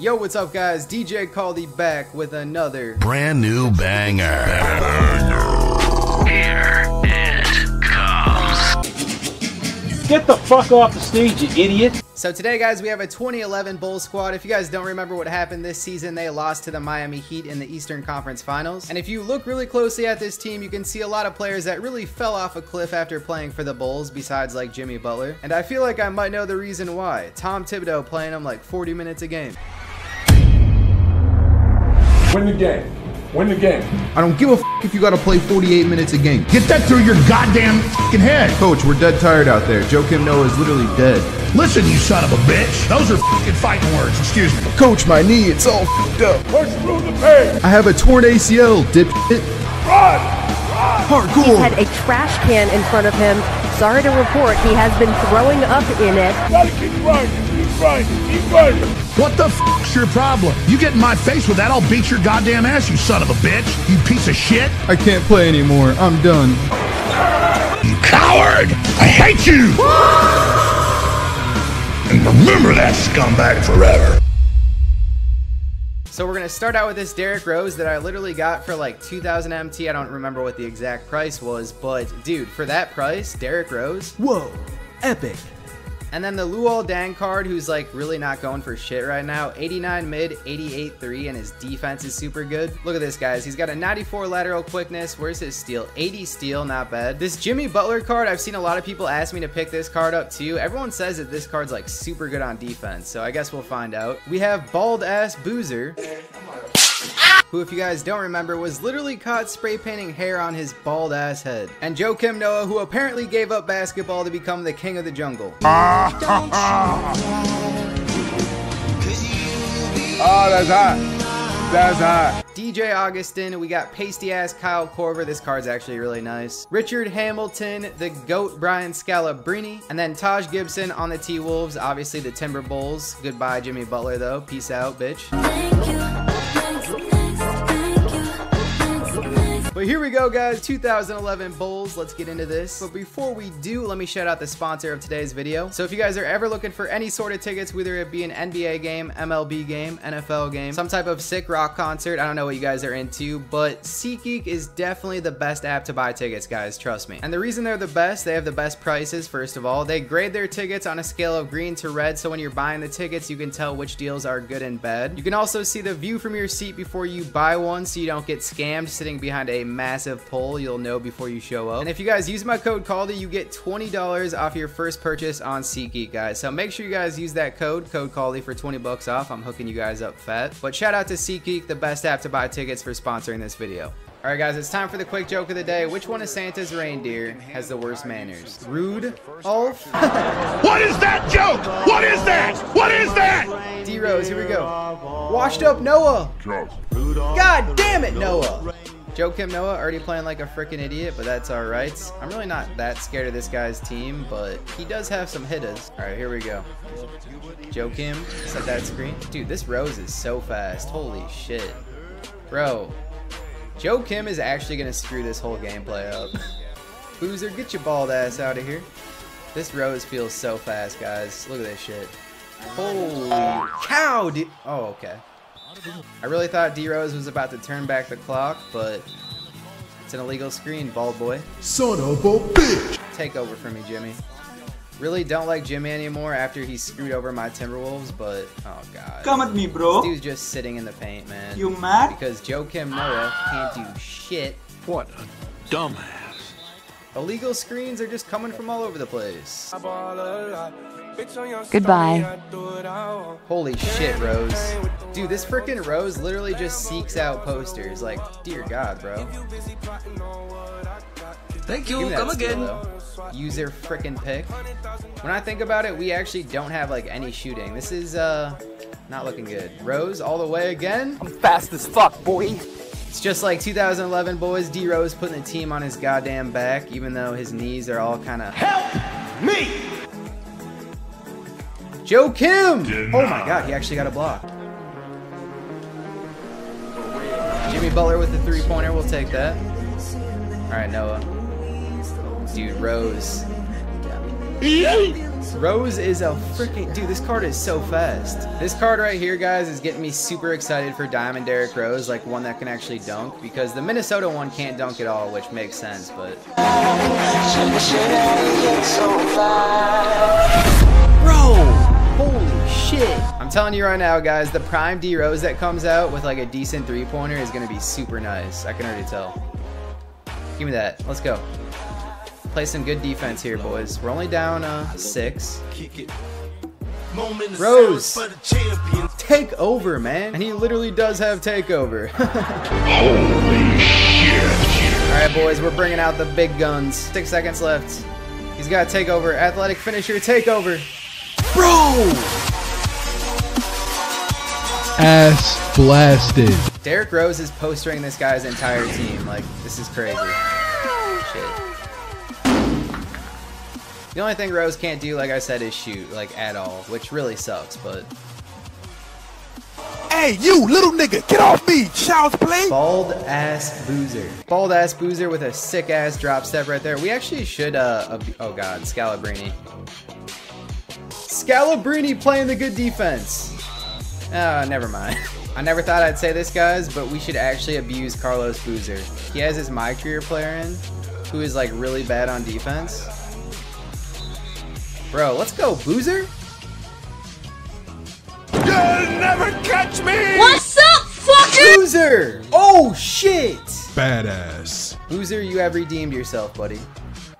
Yo, what's up, guys? DJ Caldy back with another brand new banger. Here it comes. Get the fuck off the stage, you idiot! So today, guys, we have a 2011 Bulls squad. If you guys don't remember what happened this season, they lost to the Miami Heat in the Eastern Conference Finals. And if you look really closely at this team, you can see a lot of players that really fell off a cliff after playing for the Bulls, besides like Jimmy Butler. And I feel like I might know the reason why. Tom Thibodeau playing them like 40 minutes a game. Win the game. Win the game. I don't give a f if you gotta play 48 minutes a game. Get that through your goddamn fucking head. Coach, we're dead tired out there. Joakim Noah is literally dead. Listen, you son of a bitch. Those are fucking fighting words. Excuse me. Coach, my knee, it's all f***ed up. Push through the pain. I have a torn ACL, dipshit. Run! Run! Hardcore. He had a trash can in front of him. Sorry to report, he has been throwing up in it. Gotta keep running. Keep running. Keep running. What the fuck's your problem? You get in my face with that, I'll beat your goddamn ass, you son of a bitch. You piece of shit. I can't play anymore. I'm done. You coward! I hate you! and remember that scumbag forever. So we're to start out with this Derrick Rose that I literally got for like 2000 MT. I don't remember what the exact price was, but dude, for that price, Derrick Rose, whoa, epic. And then the Luol Deng card, who's like really not going for shit right now. 89 mid, 88 3, and his defense is super good. Look at this, guys. He's got a 94 lateral quickness. Where's his steal? 80 steal, not bad. This Jimmy Butler card, I've seen a lot of people ask me to pick this card up too. Everyone says that this card's like super good on defense, so I guess we'll find out. We have bald ass Boozer who, if you guys don't remember, was literally caught spray painting hair on his bald ass head. And Joakim Noah, who apparently gave up basketball to become the king of the jungle. oh, that's hot. That's hot. DJ Augustin, we got pasty ass Kyle Korver. This card's actually really nice. Richard Hamilton, the GOAT Brian Scalabrine, and then Taj Gibson on the T Wolves. Obviously, the Timber Bulls. Goodbye, Jimmy Butler, though. Peace out, bitch. But here we go, guys. 2011 Bulls. Let's get into this. But before we do, let me shout out the sponsor of today's video. So if you guys are ever looking for any sort of tickets, whether it be an NBA game, MLB game, NFL game, some type of sick rock concert, I don't know what you guys are into, but SeatGeek is definitely the best app to buy tickets, guys. Trust me. And the reason they're the best, they have the best prices, first of all. They grade their tickets on a scale of green to red, so when you're buying the tickets, you can tell which deals are good and bad. You can also see the view from your seat before you buy one, so you don't get scammed sitting behind a massive pole you'll know before you show up. And if you guys use my code CALDY, you get $20 off your first purchase on SeatGeek, guys. So make sure you guys use that code, code CALDY for 20 bucks off. I'm hooking you guys up fat. But shout out to SeatGeek, the best app to buy tickets for sponsoring this video. Alright guys, it's time for the quick joke of the day. Which one of Santa's reindeer has the worst manners? Rude? Ulf? what is that joke? What is that? What is that? D-Rose, here we go. Washed up Noah! God damn it, Noah! Joakim Noah already playing like a freaking idiot, but that's alright. I'm really not that scared of this guy's team, but he does have some hitters. Alright, here we go. Joakim, set that screen. Dude, this Rose is so fast. Holy shit. Bro, Joakim is actually going to screw this whole gameplay up. Boozer, get your bald ass out of here. This Rose feels so fast, guys. Look at this shit. Holy cow, dude. Oh, okay. I really thought D-Rose was about to turn back the clock, but it's an illegal screen, bald boy. Son of a bitch! Take over for me, Jimmy. Really don't like Jimmy anymore after he screwed over my Timberwolves, but oh god. Come at me, bro. This dude's just sitting in the paint, man. You mad? Because Joakim Noah can't do shit. What a dumbass. Illegal screens are just coming from all over the place. Goodbye. Holy shit, Rose. Dude, this freaking Rose literally just seeks out posters. Like, dear God, bro. Thank you. Come again. User freaking pick. When I think about it, we actually don't have like any shooting. This is uh not looking good. Rose all the way again. I'm fast as fuck, boy. It's just like 2011 boys. D Rose putting the team on his goddamn back, even though his knees are all kind of. Help me! Joakim! Oh my god, he actually got a block. Jimmy Butler with the three pointer. We'll take that. All right, Noah. Dude, Rose. Rose is a freaking dude. This card is so fast. This card right here, guys, is getting me super excited for Diamond Derrick Rose, like one that can actually dunk, because the Minnesota one can't dunk at all, which makes sense. But bro, holy shit! I'm telling you right now, guys, the Prime D Rose that comes out with like a decent three pointer is gonna be super nice. I can already tell. Give me that. Let's go. Play some good defense here, boys. We're only down uh, six. Rose, take over, man. And he literally does have takeover. Holy shit. All right, boys, we're bringing out the big guns. Six seconds left. He's got takeover. Athletic finisher, takeover. Bro! Ass blasted. Derrick Rose is postering this guy's entire team. Like, this is crazy. Shit. The only thing Rose can't do, like I said, is shoot, like, at all, which really sucks, but... Hey, you little nigga, get off me! Child's play! Bald ass boozer. Bald ass boozer with a sick ass drop step right there. We actually should, uh, ab- oh god, Scalabrine. Scalabrine playing the good defense. Oh, never mind. I never thought I'd say this, guys, but we should actually abuse Carlos Boozer. He has his My Career player in, who is like really bad on defense. Bro, let's go, Boozer. You'll never catch me! What's up, fucker? Boozer! Oh, shit! Badass. Boozer, you have redeemed yourself, buddy.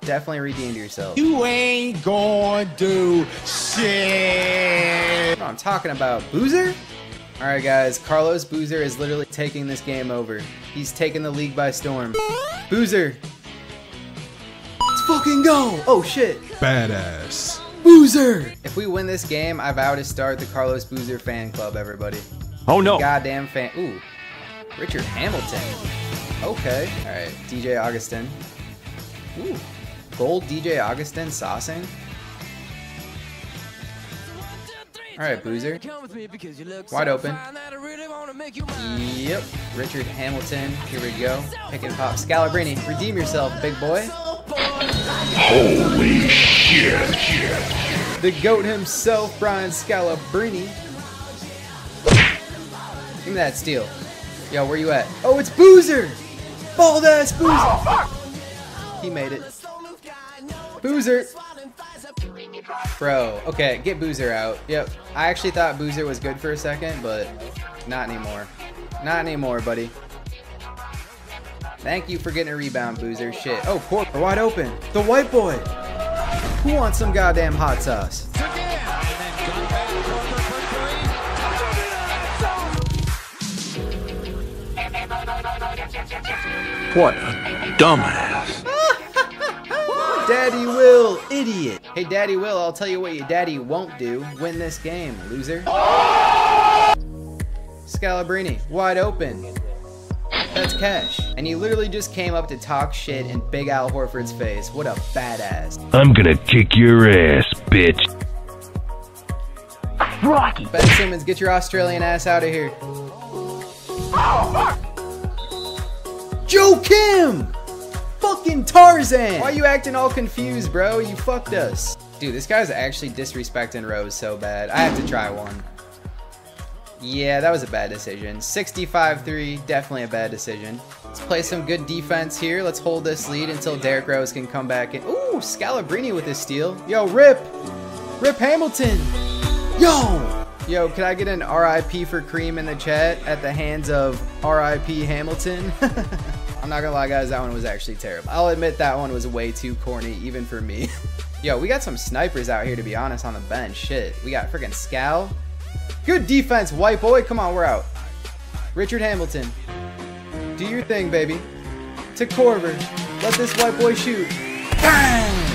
Definitely redeemed yourself. You ain't going to do shit! what I'm talking about. Boozer? Alright guys, Carlos Boozer is literally taking this game over. He's taking the league by storm. Boozer! Let's fucking go! Oh shit! Badass. Boozer! If we win this game, I vow to start the Carlos Boozer fan club, everybody. Oh no. Goddamn fan. Ooh. Richard Hamilton. Okay. Alright, DJ Augustin. Ooh. Gold DJ Augustin saucing. Alright, Boozer. Wide open. Yep. Richard Hamilton. Here we go. Pick and pop. Scalabrine. Redeem yourself, big boy. Holy shit. The GOAT himself, Brian Scalabrine. Give me that steal. Yo, where you at? Oh, it's Boozer! Bald ass Boozer! He made it. Boozer! Bro, okay, get Boozer out. Yep, I actually thought Boozer was good for a second, but not anymore. Not anymore, buddy. Thank you for getting a rebound, Boozer. Shit. Oh, Porter, wide open. The white boy. Who wants some goddamn hot sauce? What a dumbass. Daddy Will, idiot. Hey, Daddy Will, I'll tell you what your daddy won't do. Win this game, loser. Scalabrine, wide open. That's cash. And he literally just came up to talk shit in Big Al Horford's face. What a badass. I'm gonna kick your ass, bitch. Rocky. Ben Simmons, get your Australian ass out of here. Joakim! Fucking Tarzan! Why are you acting all confused, bro? You fucked us. Dude, this guy's actually disrespecting Rose so bad. I have to try one. Yeah, that was a bad decision. 65-3, definitely a bad decision. Let's play some good defense here. Let's hold this lead until Derrick Rose can come back in. Ooh, Scalabrine with his steal. Yo, Rip! Rip Hamilton! Yo! Yo, can I get an RIP for Cream in the chat at the hands of RIP Hamilton? I'm not gonna lie, guys, that one was actually terrible. I'll admit that one was way too corny, even for me. Yo, we got some snipers out here, to be honest, on the bench. Shit. We got freaking Scal. Good defense, white boy. Come on, we're out. Richard Hamilton. Do your thing, baby. To Korver. Let this white boy shoot. Bang!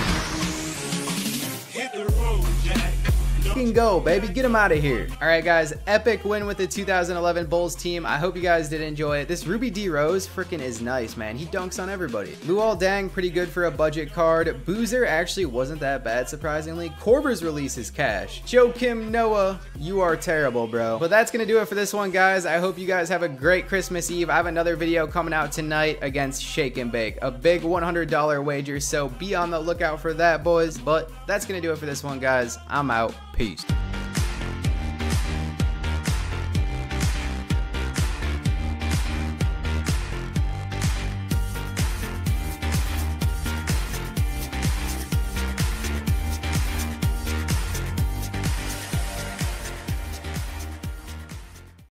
Fucking go, baby. Get him out of here. All right, guys. Epic win with the 2011 Bulls team. I hope you guys did enjoy it. This Ruby D Rose freaking is nice, man. He dunks on everybody. Luol Deng, pretty good for a budget card. Boozer actually wasn't that bad, surprisingly. Korver's release is cash. Joakim Noah, you are terrible, bro. But that's gonna do it for this one, guys. I hope you guys have a great Christmas Eve. I have another video coming out tonight against Shake and Bake. A big $100 wager, so be on the lookout for that, boys. But that's gonna do it for this one, guys. I'm out. Peace. Beast.